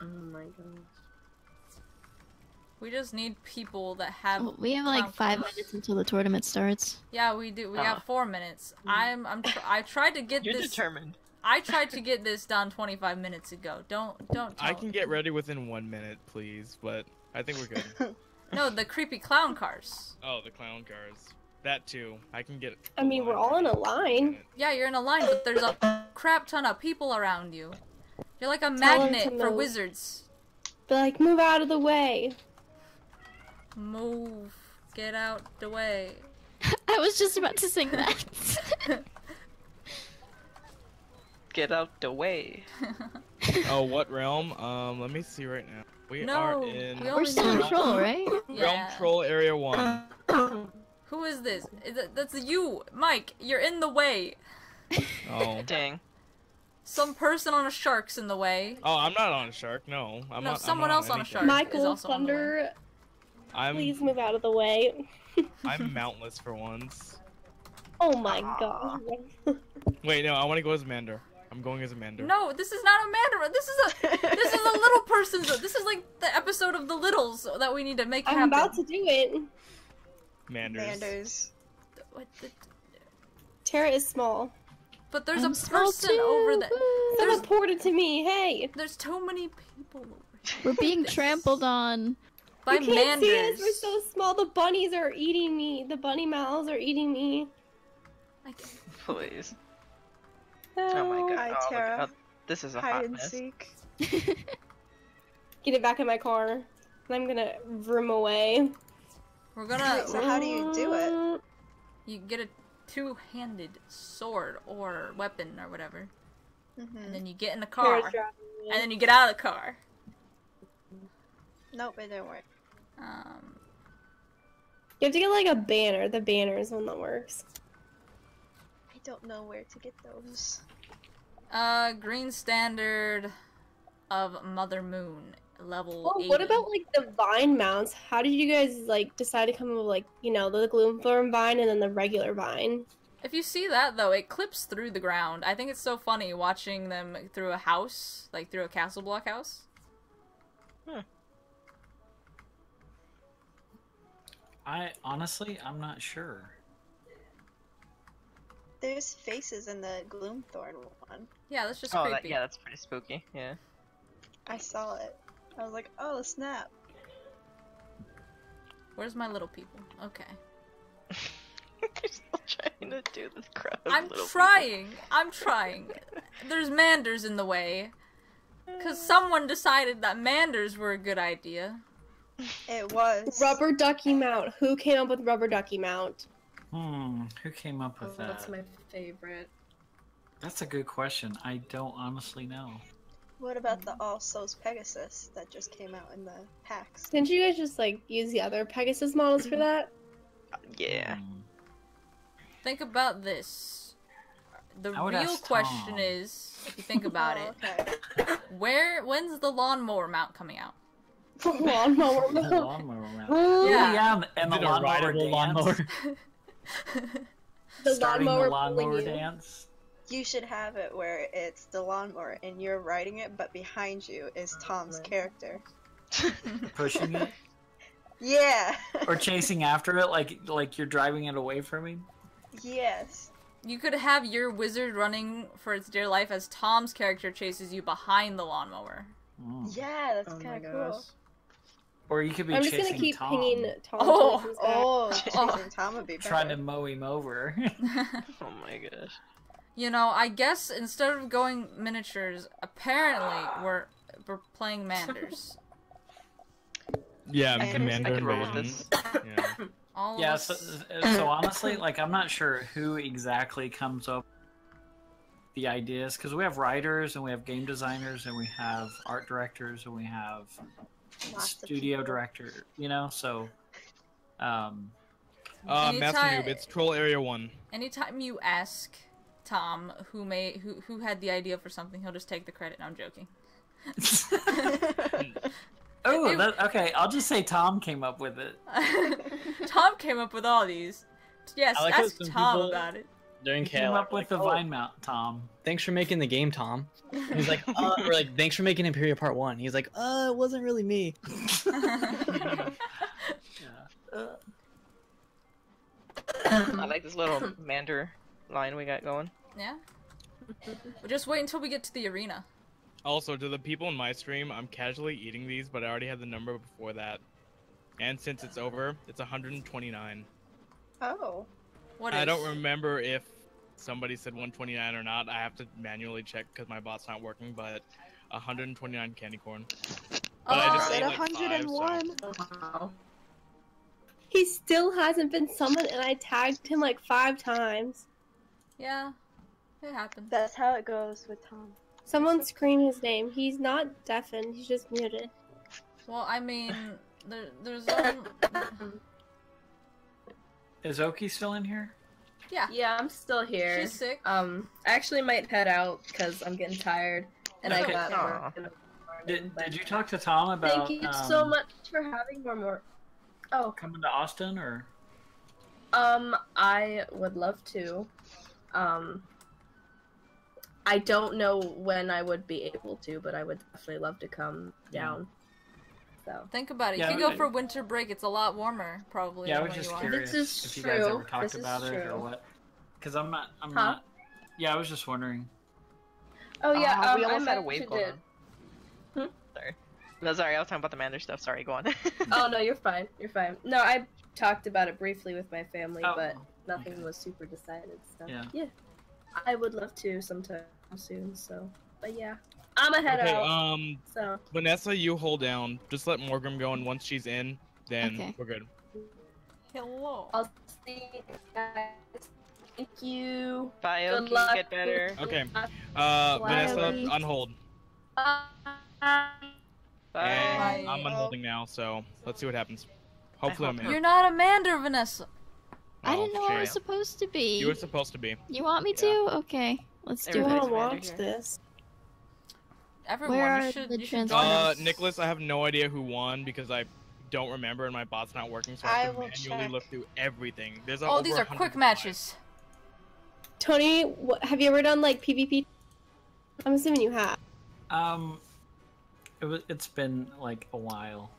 Oh my gosh. We just need people that have. Oh, we have like five minutes until the tournament starts. Yeah, we do. We Ah. got four minutes. I'm. I'm. Tr- I tried to get You're this. determined. I tried to get this done 25 minutes ago. Don't. Don't. Tell I can get ready within one minute, please, but I think we're good. No, the creepy clown cars. oh, the clown cars. That too. I can get. I mean, we're all in a line. Yeah, you're in a line, but there's a crap ton of people around you. You're like a Tell 'em magnet for move. wizards. Be like, move out of the way. Move. Get out the way. I was just about to sing that. Get out the way. Oh, what realm? Um, let me see right now. We No, are in we We're only still in troll, right? realm Yeah. troll area one. Who is this? Is it, that's you, Mike. You're in the way. Oh. Dang. Some person on a shark's in the way. Oh, I'm not on a shark. No, I'm No, not. I'm someone not else on a anything. shark. is Michael also on the way. Thunder, I'm please move out of the way. I'm mountless for once. Oh my god. Wait, no, I want to go as Mander. I'm going as Mander. No, this is not a Mandarin. This is a this is a little person's. This is like the episode of the Littles that we need to make I'm happen. about to do it. Manders. Manders. What the- Tara is small. But there's I'm a person too. over there. There's Teleport it to me, hey! there's too many people over We're being trampled on. by you can't see us, we're so small. The bunnies are eating me. The bunny mouths are eating me. I can't- Please. Oh, oh my god. Hi, oh, look Tara. how- This is a Hide hot and mess. seek. Get it back in my car. And I'm gonna vroom away. We're gonna. So how do you do it? Uh, you get a two-handed sword or weapon or whatever, hmm and then you get in the car, and then you get out of the car. Nope, it didn't work. Um, You have to get like a banner. The banner is one that works. I don't know where to get those. uh, green standard of Mother Moon level. Oh, what about like the vine mounts? How did you guys like decide to come up with like you know the gloomthorn vine and then the regular vine? If you see that though, it clips through the ground. I think it's so funny watching them through a house, like through a castle block house. I honestly, I'm not sure. There's faces in the Gloomthorn one. Yeah, that's just Oh, creepy. that, yeah, that's pretty spooky. Yeah. I saw it. I was like, oh snap. Where's my little people? Okay. You're still trying to do this crowd. I'm little people. trying. I'm trying. There's manders in the way. Cause someone decided that manders were a good idea. It was. Rubber ducky mount. Who came up with rubber ducky mount? Hmm, who came up Oh, with that? that's my favorite. That's a good question. I don't honestly know. What about the All Souls Pegasus that just came out in the packs? Didn't you guys just like use the other Pegasus models for that? Yeah. Hmm. Think about this. The I real question Tom. is, if you think about Oh, it, okay. where when's the lawnmower mount coming out? Lawnmower The lawnmower round. Ooh, Yeah. yeah, and the Is it a lawnmower dance. lawnmower? The Starting lawnmower the lawnmower dance. You should have it where it's the lawnmower and you're riding it, but behind you is Tom's character. Pushing it Yeah. or chasing after it like like you're driving it away from him. yes. You could have your wizard running for its dear life as Tom's character chases you behind the lawnmower. Mm. Yeah, that's Oh kind of cool. Or you could be I'm just gonna keep Tom, pinging Tom. Oh, till he comes back. Oh, Oh. Tom would be better. trying to mow him over. Oh my gosh. You know, I guess instead of going miniatures, apparently we're we're playing Manders. Yeah, I Commander I can roll with this. Yeah. All yeah, so, so honestly, like I'm not sure who exactly comes up with the ideas because we have writers and we have game designers and we have art directors and we have Lots studio people. director. You know, so um, Uh, Anytime- Master Noob, it's Troll Area 1. Anytime you ask Tom who may who who had the idea for something, he'll just take the credit. No, I'm joking. oh, that, okay. I'll just say Tom came up with it. Tom came up with all these. Yes, I like ask Tom about it. during You came up with the oh, vine mount, Tom. Thanks for making the game, Tom. He's like, uh, we're like, thanks for making Empyrea Part One. He's like, uh, it wasn't really me. I like this little Mander line we got going. yeah. But just wait until we get to the arena. Also, to the people in my stream, I'm casually eating these, but I already had the number before that. And since it's over, it's 129. Oh. What I don't remember if somebody said 129 or not. I have to manually check because my bot's not working, but 129 candy corn. But I just Oh. ate Said like five, so- 101. Wow. He still hasn't been summoned, and I tagged him like five times. Yeah, it happens. That's how it goes with Tom. Someone scream his name. He's not deafened. He's just muted. Well, I mean, there, there's um, Is Oki still in here? yeah. Yeah, I'm still here. She's sick. Um, I actually might head out because I'm getting tired, and Okay. I got Aw. work Did, did you talk to Tom about Thank you so um, much for having more more. Oh, coming to Austin or? um, I would love to. Um, I don't know when I would be able to, but I would definitely love to come down. So Think about it. Yeah, you can go I- for winter break. It's a lot warmer, probably. Yeah, I than was just you are. curious This is if you guys ever true. talked This is about it or true. what. Because I'm not. I'm Huh? not. Yeah, I was just wondering. Oh yeah, Ah, um, we I almost had a wave mentioned going Hmm? Sorry. No, sorry, I was talking about the Mander stuff. Sorry, go on. oh no, you're fine. You're fine. No, I talked about it briefly with my family, Oh, but nothing okay. was super decided. So Yeah. I would love to sometime soon. So, but yeah, I'm gonna head Okay, out. um, so Vanessa, you hold down. Just let Morgan go, and once she's in, then Okay. we're good. Hello. I'll see you guys. Thank you. Bye, Good Oki. luck. Get better. Okay. Uh, Bye, Vanessa, Ellie. unhold. Bye. And I'm Bye. unholding now, so let's see what happens. Hopefully, I'm in. You're not a Mander, Vanessa. I didn't know I was supposed to be. You were supposed to be. You want me to? Okay, let's Do do you Everybody's want to it. Watch this? Everyone, Where you are should, the you should trans- join Uh. Nicholas, I have no idea who won because I don't remember and my bot's not working, so I I have to manually check. look through everything. There's Oh, these are quick matches. Tony, wh- have you ever done like PvP? I'm assuming you have. Um, it was. It's been like a while.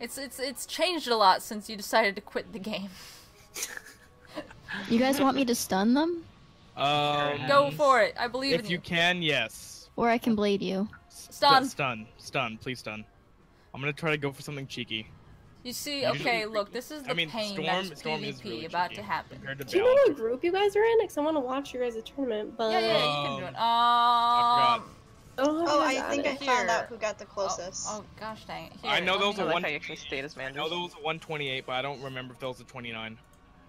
It's it's it's changed a lot since you decided to quit the game. You guys want me to stun them, Um, Go for it. I believe If in you you. can, yes. or I can blade you? Stun. Stun. Stun. Please stun. I'm gonna try to go for something cheeky. You see, Usually- okay, look, this is the I mean, pain Storm. that is Storm PvP is really about cheeky to happen. compared to Do you know Balance. what group you guys are in? Because I want to watch your guys' tournament, but Yeah, yeah, yeah, you can Um, do it. I Um, I don't Oh, I think I added. found out who got the oh, closest. oh, gosh dang it. I Here, know let those me- are I like one- how you actually stayed as I Mander. know there was a 128, but I don't remember if there was a 29.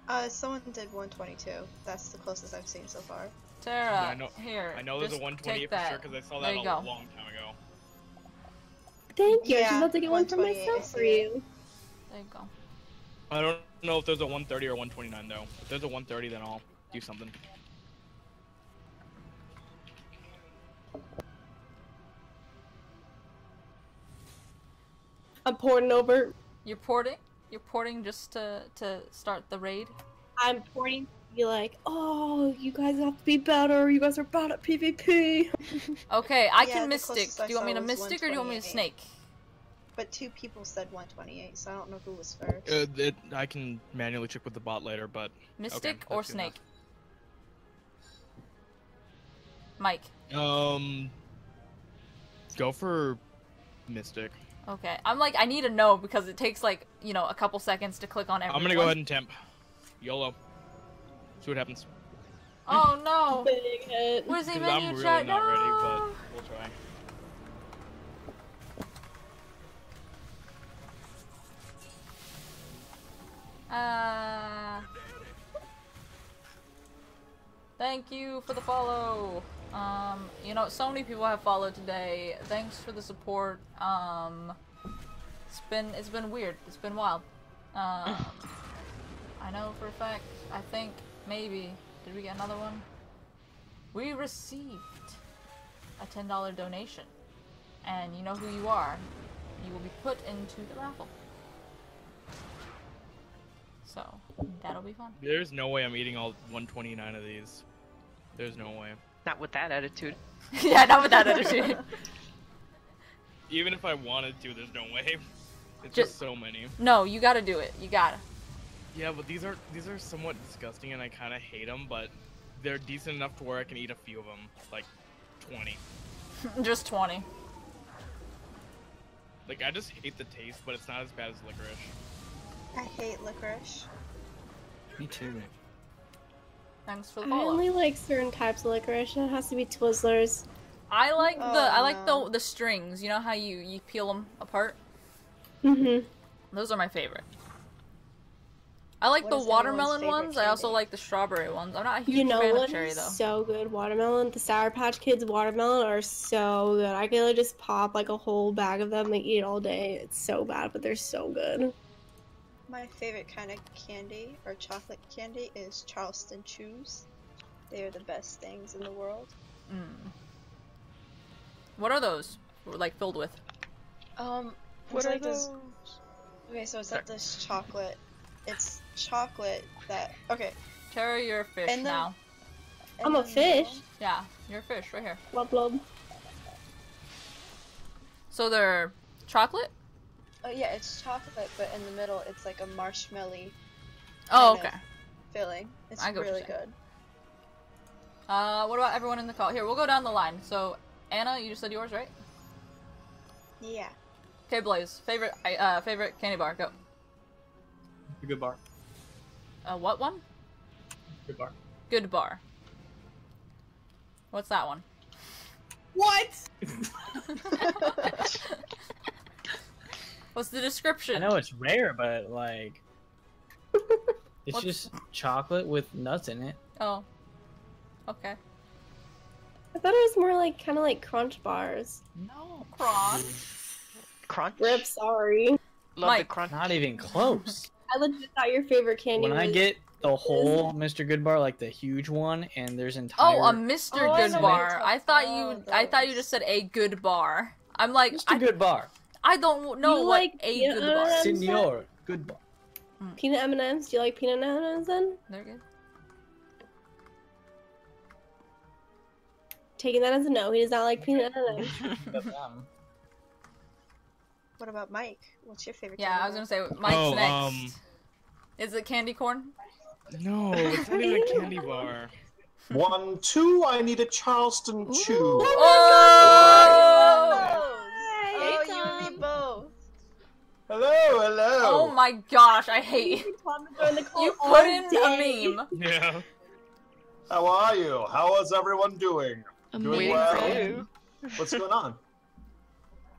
Uh, someone did 122. That's the closest I've seen so far. Sarah, Yeah, I know- here. I know there's a just 128 take for sure because I saw that a go. long time ago. Thank you. I Yeah, should love to get one for myself for you. There you go. I don't know if there's a 130 or 129 though. If there's a 130, then I'll do something. I'm porting over. You're porting? You're porting just to to start the raid? I'm porting to be like, oh, you guys have to be better. You guys are bad at PvP. Okay, I Yeah, can mystic. I Do you want me to mystic or do you want me to snake? But two people said 128, so I don't know who was first. Uh, it, I can manually check with the bot later, but Mystic Okay, or that's good enough. snake? Mike. um, go for Mystic. Okay. I'm like I need to know because it takes like, you know, a couple seconds to click on everyone. I'm gonna go ahead and temp. YOLO. See what happens. Oh no. Big hit. Where's the 'Cause menu I'm really chat? not ready, No. but we'll try. Uh, thank you for the follow. Um, you know, so many people have followed today. Thanks for the support. Um, it's been it's been weird. It's been wild. Um, I know for a fact. I think maybe did we get another one? We received a ten dollar donation, and you know who you are. You will be put into the raffle. So that'll be fun. There's no way I'm eating all 129 of these. There's no way. Not with that attitude. yeah, not with that attitude. Even if I wanted to, there's no way. It's Just- just so many. no, you gotta do it. You gotta. Yeah, but these are these are somewhat disgusting, and I kind of hate them. But they're decent enough to where I can eat a few of them, like 20. Just 20. Like I just hate the taste, but it's not as bad as licorice. I hate licorice. Me too. Thanks for the I only like certain types of licorice. It has to be Twizzlers. I like the Oh, I like no. the the strings. You know how you you peel them apart? Mm-hmm. Those are my favorite. I like What the watermelon favorite ones. I also like the strawberry ones. I'm not a huge You know fan what of cherry is though. so good? Watermelon. The Sour Patch Kids watermelon are so good. I could like, just pop like a whole bag of them and eat it all day. It's so bad, but they're so good. My favorite kind of candy or chocolate candy is Charleston Chews. They are the best things in the world. Mm. What are those? Like filled with? Um, what are like this. those? Okay, so it's like this chocolate. It's chocolate that. Okay. Cherry, you're a fish And now. in I'm a fish. middle- Yeah, you're a fish right here. Blub blub. So they're chocolate? Oh yeah, it's chocolate, but in the middle it's like a marshmallowy Oh, okay. filling. It's I get what you're really good. Uh, what about everyone in the call? Here, we'll go down the line. So, Anna, you just said yours, right? Yeah. Okay, Blaze, favorite uh favorite candy bar, go. A Good bar. Uh, what one? Good bar. Good bar. What's that one? What? What's the description? I know it's rare, but like, it's What's- just chocolate with nuts in it. Oh. Okay. I thought it was more like kind of like crunch bars. No, Kron. Crunch. Rip, sorry. Love Mike. the crunch. Not even close. I legit thought your favorite candy when was. I get the whole Mr. Goodbar, like the huge one, and there's entire. Oh, a Mr. Oh, I Good know you're Bar. talking- I thought oh, you. I thought you just said a good bar. I'm like, Mr. I, Good bar. I don't know You what like a peanut good bar. M&Ms? Senor Good bar. peanut M and M's. Do you like peanut M and M's then? They're good. Taking that as a no. He does not like peanut M and M's. Um, What about Mike? What's your favorite Yeah, candy I was gonna say Mike's Oh, next. um, Is it candy corn? No, it's not even a candy bar. One, two, I need a Charleston chew. Oh! Oh, you and me both. Hello, hello. Oh my gosh, I hate you. you Put in a meme. Yeah. How are you? How is everyone doing? Doing well? What's going on?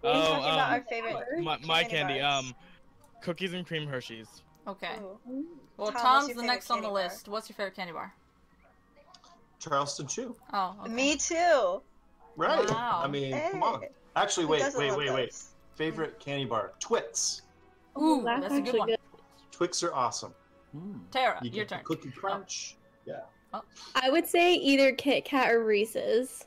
We're Oh, talking about um, our favorite. my, my candy candy, bars. um, cookies and cream Hershey's. Okay. Ooh. Well, Tom, Tom's the next on the bar? list. What's your favorite candy bar? Charleston chew. Oh, okay. Me too. Right. Wow. I mean, Hey. come on. Actually, Who wait, wait, love wait, wait. those? Favorite candy bar? Twix. Ooh, that's that's a good one. good. Twix are awesome. Hmm. Tara, You your get turn. cookie crunch. Yeah. I would say either Kit Kat or Reese's.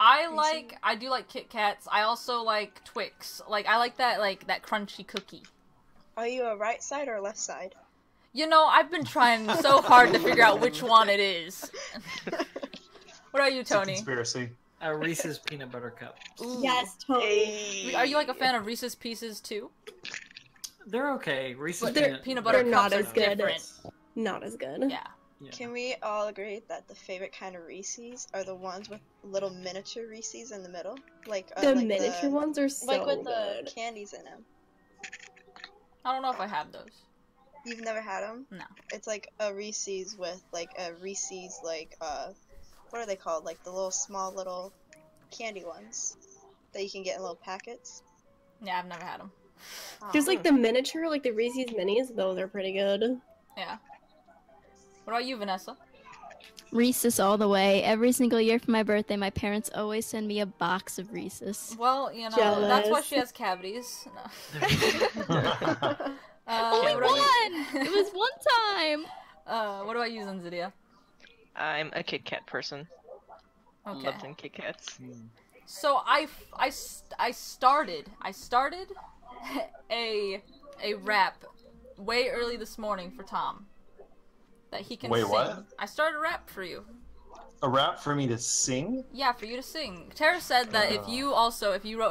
I like. I do like Kit Kats. I also like Twix. Like I like that. Like that crunchy cookie. Are you a right side or left side? You know, I've been trying so hard to figure out which one it is. what are you, It's a Tony? conspiracy. A Reese's peanut butter cup. Ooh. Yes, Tony. Are you like a fan of Reese's Pieces too? They're okay. Reese's But peanut, peanut butter They're cups not are as good. different. Not as good. Yeah. Yeah. Can we all agree that the favorite kind of Reese's are the ones with little miniature Reese's in the middle? Like uh, The like miniature the, ones are so like with the candies in them. I don't know if I have those. You've never had them? No. It's like a Reese's with like a Reese's like uh, what are they called? Like the little small little candy ones that you can get in little packets. Yeah, I've never had them. There's like the miniature, like the Reese's minis. Those are pretty good. Yeah. What about you, Vanessa? Reese's all the way. Every single year for my birthday, my parents always send me a box of Reese's. Well, you know, that's why she has cavities. No. Uh, Only what about you- one! it was one time! Uh, what about you, Zenzidia? I'm a Kit Kat person. Okay. Love them Kit Kats. So I, I, I started, I started a, a rap way early this morning for Tom. That he can Wait, sing. what? I started a rap for you. A rap for me to sing? Yeah, for you to sing. Tara said that if Oh. you also, if you wrote